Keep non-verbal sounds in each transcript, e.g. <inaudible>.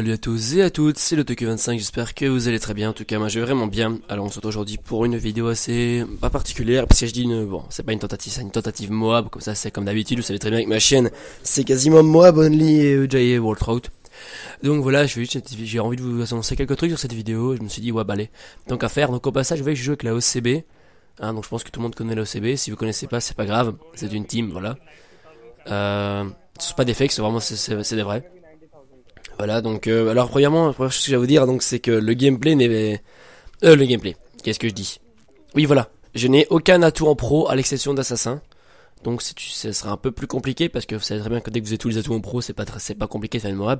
Salut à tous et à toutes, c'est le Tokyo25, j'espère que vous allez très bien, en tout cas moi je vais vraiment bien. Alors on se retrouve aujourd'hui pour une vidéo assez pas particulière, parce que je dis une, bon c'est pas une tentative, c'est une tentative Moab, comme ça c'est comme d'habitude, vous savez très bien que ma chaîne c'est quasiment Moab Only et Jay World Route. Donc voilà, j'ai envie de vous annoncer quelques trucs sur cette vidéo, je me suis dit ouais bah allez, donc à faire, donc au passage je vais jouer avec la OCB, hein, donc je pense que tout le monde connaît la OCB, si vous connaissez pas c'est pas grave, c'est une team, voilà. Euh, ce sont pas des fakes, c'est vraiment c'est des vrais. Voilà, donc, euh, alors premièrement, la que j'ai à vous dire, donc, c'est que le gameplay n'est... Euh, le gameplay, qu'est-ce que je dis? Oui, voilà, je n'ai aucun atout en pro à l'exception d'assassin. Donc, ce sera un peu plus compliqué, parce que vous savez très bien que dès que vous avez tous les atouts en pro, c'est pas, pas compliqué de faire.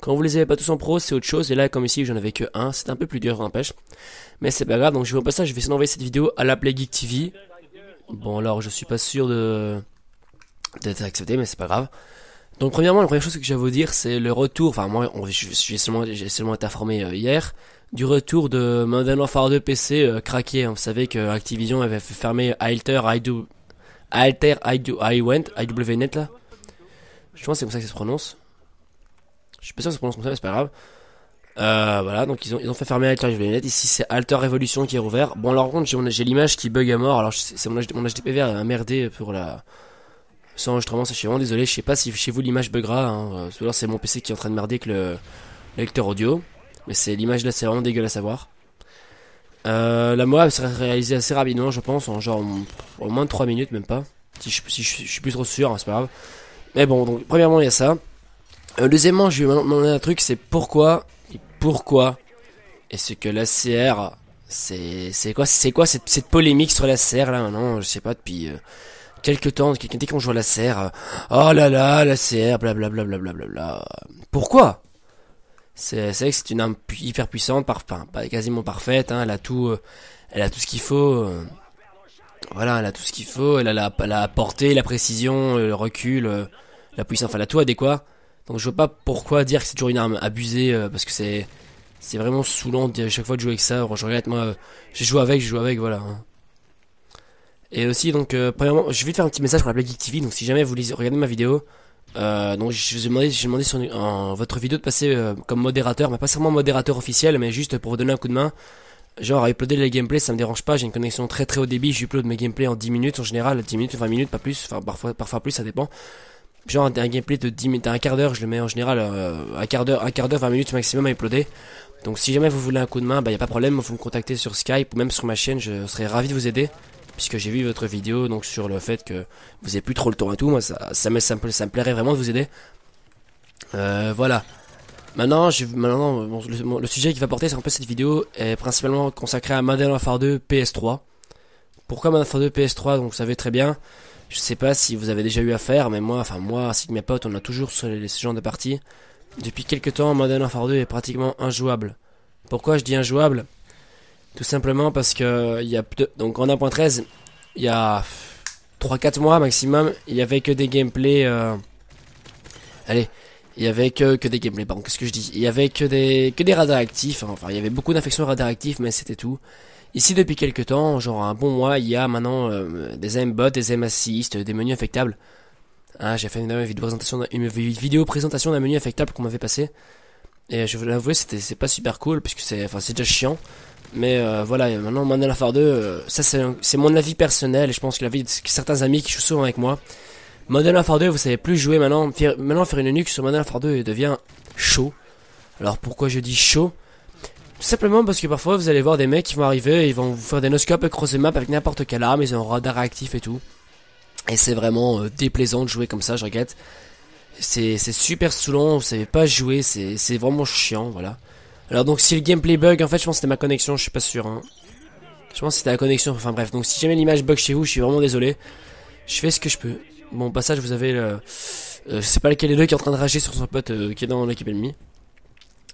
Quand vous les avez pas tous en pro, c'est autre chose, et là, comme ici, j'en avais que un, c'est un peu plus dur, n'empêche. Mais c'est pas grave, donc je vais au passage, je vais essayer d'envoyer cette vidéo à la Play Geek TV. Bon, alors, je suis pas sûr de d'être accepté, mais c'est pas grave. Donc premièrement, la première chose que j'ai à vous dire, c'est le retour, enfin moi j'ai seulement, été informé euh, hier, du retour de Modern Warfare 2 PC euh, craqué. Vous savez que Activision avait fait fermer Alter, I Alter, I, I went, IWNet là. Je pense que c'est comme ça que ça se prononce. Je suis pas sûr que ça se prononce comme ça, mais c'est pas grave. Euh, voilà, donc ils ont, fait fermer Alter IWNet. Ici c'est Alter Revolution qui est rouvert. Bon alors contre j'ai l'image qui bug à mort. Alors c'est mon, mon HDPV a merdé pour la sans enregistrement, je suis vraiment désolé. Je sais pas si chez vous l'image buggera. Hein. Euh, c'est mon PC qui est en train de merder avec le, lecteur audio. Mais c'est l'image là, c'est vraiment dégueulasse à voir. Euh, la Moab serait réalisée assez rapidement, je pense, en genre au moins de 3 minutes, même pas. Si je, suis plus trop sûr, hein, c'est pas grave. Mais bon, donc premièrement, il y a ça. Euh, deuxièmement, je vais demander un truc, c'est pourquoi et pourquoi est-ce que la CR c'est quoi c'est quoi cette, cette polémique sur la CR là maintenant, je sais pas depuis quelques temps, dès qu'on joue à la serre, euh, oh là là, la serre, blablabla, blablabla. Pourquoi? C'est vrai que c'est une arme hyper puissante, pas quasiment parfaite, hein, elle a tout, euh, elle a tout ce qu'il faut. Euh, voilà, elle a tout ce qu'il faut, elle a la, portée, la précision, le recul, la puissance, enfin elle a tout adéquat. Donc je vois pas pourquoi dire que c'est toujours une arme abusée, parce que c'est c'est vraiment saoulant à chaque fois de jouer avec ça. Je regrette, moi, j'ai joué avec, je joue avec, voilà. Hein. Et aussi, donc, euh, premièrement, je vais faire un petit message pour la Black Geek TV. Donc, si jamais vous regardez ma vidéo, euh, donc, je vous ai demandé, j'ai demandé sur votre vidéo de passer euh, comme modérateur, mais pas seulement modérateur officiel, mais juste pour vous donner un coup de main. Genre, à uploader les gameplays, ça me dérange pas. J'ai une connexion très très haut débit. J'upload mes gameplays en 10 minutes en général, 10 minutes, 20 minutes, pas plus. Enfin, parfois, parfois plus, ça dépend. Genre, un, gameplay de 10 minutes, un quart d'heure, je le mets en général quart d'heure, un quart d'heure, 20 minutes maximum à uploader. Donc, si jamais vous voulez un coup de main, bah, y a pas de problème. Vous me contactez sur Skype ou même sur ma chaîne. Je serais ravi de vous aider puisque j'ai vu votre vidéo donc sur le fait que vous avez plus trop le temps et tout, moi ça, me, ça, me, plairait vraiment de vous aider. Euh, voilà. Maintenant, le, sujet qui va porter sur un peu cette vidéo est principalement consacré à Modern Warfare 2 PS3. Pourquoi Modern Warfare 2 PS3 Donc vous savez très bien. Je sais pas si vous avez déjà eu affaire, mais moi, enfin moi ainsi que mes potes, on a toujours ce, ce genre de parties. Depuis quelques temps, Modern Warfare 2 est pratiquement injouable. Pourquoi je dis injouable? Tout simplement parce que il y a donc en 1.13, il y a 3-4 mois maximum, il y avait que des gameplays. Euh, allez, il y avait que, que des gameplays. Pardon, qu'est-ce que je dis? Il y avait que des que des radars actifs. Enfin, il y avait beaucoup d'infections radioactives, mais c'était tout. Ici, depuis quelques temps, genre un bon mois, il y a maintenant euh, des aimbots, des aim assists, des menus affectables. Hein, j'ai fait une vidéo présentation, une vidéo présentation d'un menu affectable qu'on m'avait passé. Et je vous l'avouer, c'était c'est pas super cool puisque c'est enfin c'est déjà chiant. Mais euh, voilà, maintenant Modern Warfare 2, euh, ça c'est mon avis personnel et je pense que l'avis de certains amis qui jouent souvent avec moi. Modern Warfare 2, vous savez plus jouer maintenant. maintenant faire une nuque sur Modern Warfare 2 devient chaud. Alors pourquoi je dis chaud? Tout simplement parce que parfois vous allez voir des mecs qui vont arriver et ils vont vous faire des noscopes et cross map avec n'importe quelle arme, ils ont un radar actif et tout. Et c'est vraiment euh, déplaisant de jouer comme ça, je regrette. C'est super saoulant, vous savez pas jouer, c'est vraiment chiant, voilà. Alors donc si le gameplay bug, en fait je pense que c'était ma connexion, je suis pas sûr. Hein. Je pense que c'était la connexion, enfin bref. Donc si jamais l'image bug chez vous, je suis vraiment désolé. Je fais ce que je peux. Bon, passage, vous avez le... Euh, je sais pas lequel des deux qui est en train de rager sur son pote euh, qui est dans l'équipe ennemie.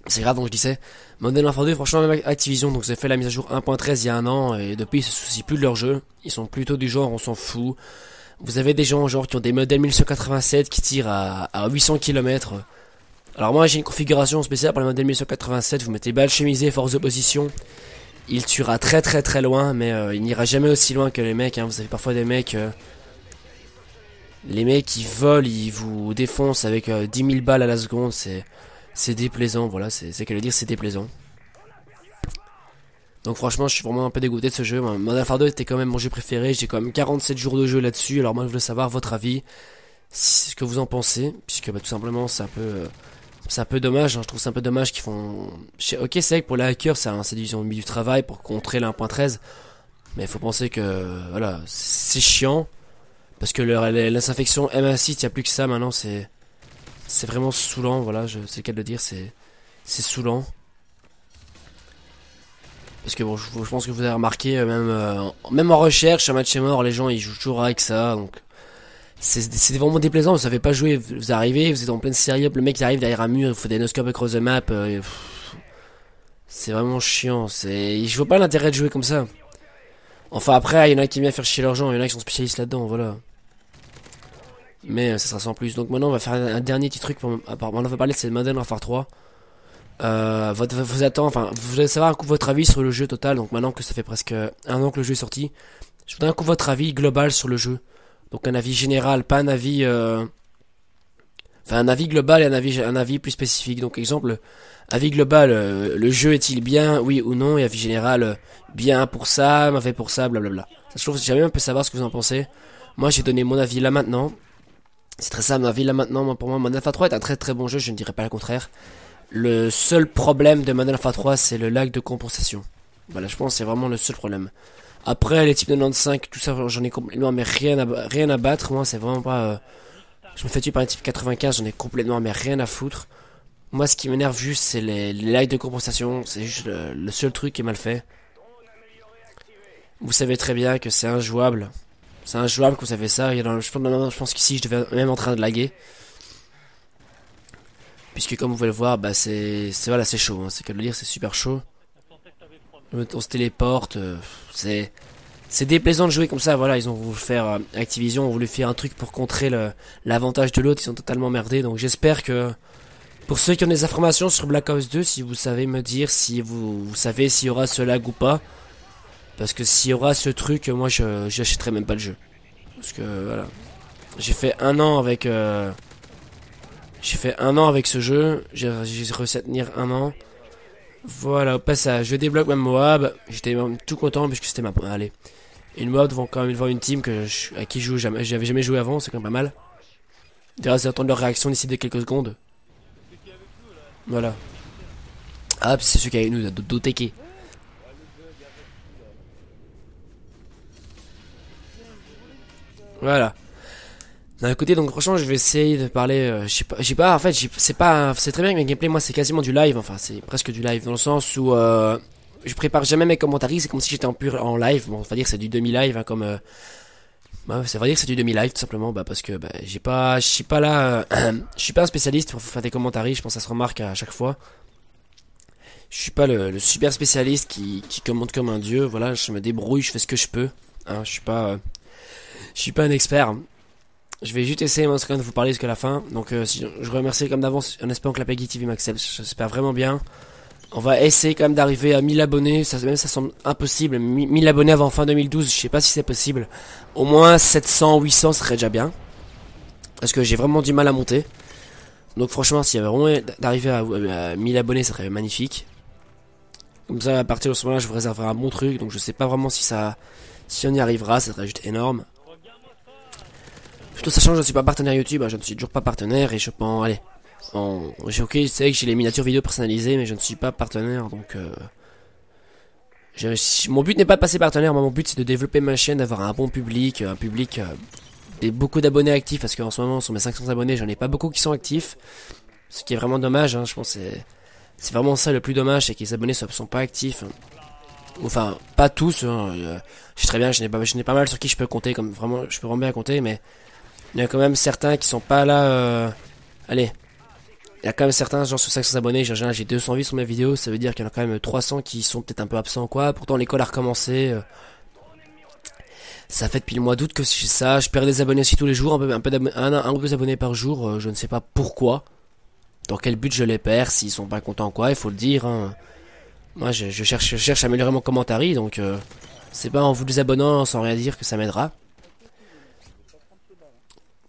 C'est grave, donc je disais. Modern Warfare 2, franchement, même Activision, donc avez fait la mise à jour 1.13 il y a un an, et depuis ils se soucient plus de leur jeu. Ils sont plutôt du genre, on s'en fout. Vous avez des gens, genre, qui ont des modèles 1187 qui tirent à, à 800 km. Alors moi j'ai une configuration spéciale pour le modèle 1187, vous mettez balle chemisée, force de position. Il tuera très très très loin, mais euh, il n'ira jamais aussi loin que les mecs. Hein. Vous avez parfois des mecs... Euh, les mecs ils volent, ils vous défoncent avec 10 euh, 000 balles à la seconde, c'est... déplaisant, voilà, c'est qu'elle dire, c'est déplaisant. Donc franchement, je suis vraiment un peu dégoûté de ce jeu. Modern Warfare 2 était quand même mon jeu préféré. J'ai quand même 47 jours de jeu là-dessus. Alors moi, je voulais savoir votre avis, ce que vous en pensez, puisque bah, tout simplement, c'est un peu, c'est un peu dommage. Hein. Je trouve c'est un peu dommage qu'ils font. Ok, c'est vrai que pour les hackers, c'est un ils ont mis du travail pour contrer la 1.13, mais il faut penser que voilà, c'est chiant parce que l'infection M1 il n'y a plus que ça maintenant. C'est, c'est vraiment saoulant. Voilà, sais le cas de le dire. C'est, c'est saoulant. Parce que bon, je, pense que vous avez remarqué, euh, même, euh, même en recherche, un match est mort, les gens ils jouent toujours avec ça, donc c'est vraiment déplaisant, vous savez pas jouer, vous arrivez, vous êtes en pleine série, le mec arrive derrière un mur, il faut des no-scope across the map, euh, c'est vraiment chiant, c'est, je vois pas l'intérêt de jouer comme ça. Enfin après, il y en a qui aiment faire chier leurs gens, il y en a qui sont spécialistes là-dedans, voilà. Mais ça sera sans plus. Donc maintenant on va faire un, dernier petit truc, pour, on va parler de cette Modern Warfare 3. Euh, vous attend, enfin, vous voulez savoir un coup votre avis sur le jeu total. Donc maintenant que ça fait presque un an que le jeu est sorti, je voudrais un coup votre avis global sur le jeu. Donc un avis général, pas un avis, euh... enfin un avis global et un avis, un avis plus spécifique. Donc exemple, avis global, euh, le jeu est-il bien, oui ou non, et avis général, euh, bien pour ça, mauvais pour ça, blablabla. Ça, je trouve, j'aimerais un peu savoir ce que vous en pensez. Moi, j'ai donné mon avis là maintenant. C'est très simple, mon avis là maintenant. pour moi, Modern Warfare 3 est un très très bon jeu, je ne dirais pas le contraire. Le seul problème de Modern Warfare 3, c'est le lag de compensation. Voilà, je pense que c'est vraiment le seul problème. Après, les types 95, tout ça, j'en ai complètement, mais rien à, rien à battre. Moi, c'est vraiment pas... Euh, je me fais tuer par un type 95, j'en ai complètement, mais rien à foutre. Moi, ce qui m'énerve juste, c'est les, les de compensation. C'est juste le, seul truc qui est mal fait. Vous savez très bien que c'est injouable. C'est injouable que vous ça. je pense, je pense qu'ici, je devais même en train de laguer. Puisque comme vous pouvez le voir, bah c'est voilà, chaud. Hein. C'est que le dire, c'est super chaud. On se téléporte. Euh, c'est c'est déplaisant de jouer comme ça. Voilà, ils ont voulu faire euh, Activision, ont voulu faire un truc pour contrer l'avantage de l'autre. Ils sont totalement merdés. Donc j'espère que pour ceux qui ont des informations sur Black Ops 2, si vous savez me dire si vous, vous savez s'il y aura ce lag ou pas. Parce que s'il y aura ce truc, moi je j'achèterai même pas le jeu. Parce que voilà. J'ai fait un an avec euh, j'ai fait un an avec ce jeu. J'ai réussi à tenir un an. Voilà, au passage, je débloque ma Moab. J'étais tout content puisque c'était ma... Allez. Une Moab devant quand même devant une team que je... à qui je joue jamais. J'avais jamais joué avant, c'est quand même pas mal. D'ailleurs, c'est attendre leur réaction d'ici de quelques secondes. Voilà. Ah, c'est celui qui est avec nous, Doteke. Voilà. D'un côté, donc franchement, je vais essayer de parler. Euh, je sais pas, pas. En fait, c'est pas. C'est très bien que mes gameplays, moi, c'est quasiment du live. Enfin, c'est presque du live dans le sens où euh, je prépare jamais mes commentaires. C'est comme si j'étais en pur en live. Bon, on va dire que c'est du demi-live, hein, comme. Euh, bah, ça va dire que c'est du demi-live tout simplement, bah parce que bah, j'ai pas, je suis pas là, euh, <clears throat> je suis pas un spécialiste pour faire des commentaires. Je pense que ça se remarque à chaque fois. Je suis pas le, super spécialiste qui, qui commente comme un dieu. Voilà, je me débrouille, je fais ce que je peux. Hein, je suis pas, je suis pas un expert. Je vais juste essayer mon de vous parler jusqu'à la fin. Donc euh, je remercie comme d'avance en espérant que la Peggy TV m'accepte. J'espère vraiment bien. On va essayer quand même d'arriver à 1000 abonnés. Ça, même ça semble impossible. 1000 abonnés avant fin 2012, je sais pas si c'est possible. Au moins 700, 800 serait déjà bien. Parce que j'ai vraiment du mal à monter. Donc franchement, s'il y avait vraiment d'arriver à, 1000 abonnés, ça serait magnifique. Comme ça, à partir de ce moment-là, je vous réserverai un bon truc. Donc je sais pas vraiment si ça, si on y arrivera, ça serait juste énorme. Tout sachant que je ne suis pas partenaire YouTube, hein, je ne suis toujours pas partenaire et je pense, allez, j'ai ok, c'est que j'ai les miniatures vidéo personnalisées, mais je ne suis pas partenaire, donc euh, mon but n'est pas de passer partenaire, mon but c'est de développer ma chaîne, d'avoir un bon public, un public euh, et beaucoup d'abonnés actifs, parce qu'en ce moment sur mes 500 abonnés, j'en ai pas beaucoup qui sont actifs, ce qui est vraiment dommage, hein, je pense c'est c'est vraiment ça le plus dommage, c'est que les abonnés ne sont pas actifs. Enfin, pas tous, hein, euh, je sais très bien, je n'ai pas, je n'ai pas mal sur qui je peux compter, comme vraiment, je peux vraiment bien compter, mais il y a quand même certains qui sont pas là. Euh... Allez. Il y a quand même certains, genre sur 500 abonnés, j'ai 200 vues sur mes vidéos, ça veut dire qu'il y en a quand même 300 qui sont peut-être un peu absents quoi. Pourtant l'école a recommencé. Euh. Ça fait depuis le mois d'août que c'est ça. Je perds des abonnés aussi tous les jours, un peu, un, ou deux abonnés par jour. Euh, je ne sais pas pourquoi. Dans quel but je les perds, s'ils sont pas contents quoi, il faut le dire. Hein. Moi je, cherche, je cherche à améliorer mon commentaire, donc euh, c'est pas en vous désabonnant sans rien dire que ça m'aidera.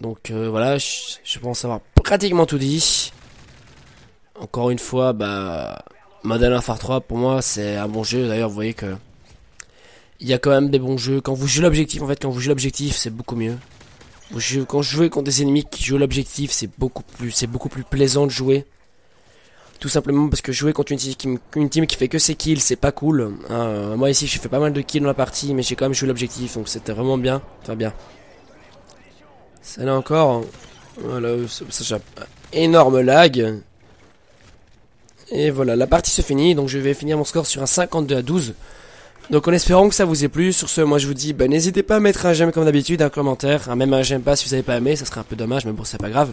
Donc euh, voilà, je, pense avoir pratiquement tout dit. encore une fois, bah, Modern Warfare 3 pour moi c'est un bon jeu. D'ailleurs, vous voyez que il y a quand même des bons jeux. Quand vous jouez l'objectif, en fait, quand vous jouez l'objectif, c'est beaucoup mieux. quand je joue contre des ennemis qui jouent l'objectif, c'est beaucoup plus, c'est beaucoup plus plaisant de jouer. Tout simplement parce que jouer contre une team, une team qui fait que ses kills, c'est pas cool. Hein, moi ici, j'ai fait pas mal de kills dans la partie, mais j'ai quand même joué l'objectif, donc c'était vraiment bien. Enfin bien. Celle-là encore. Voilà, ça, énorme lag. Et voilà, la partie se finit, donc je vais finir mon score sur un 52 à 12. Donc en espérant que ça vous ait plu, sur ce, moi je vous dis, ben, n'hésitez pas à mettre un j'aime comme d'habitude, un commentaire, même un j'aime pas si vous avez pas aimé, ça serait un peu dommage, mais bon, c'est pas grave.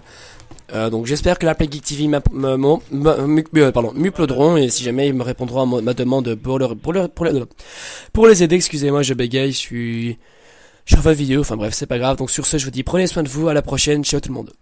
Euh, donc j'espère que la Play Geek TV euh, m'uploaderont, et si jamais ils me répondront à ma demande pour, le, pour, le, pour, pour les aider, excusez-moi, je bégaye, je suis... Je refais vidéo, enfin bref, c'est pas grave. Donc sur ce, je vous dis prenez soin de vous, à la prochaine, ciao tout le monde.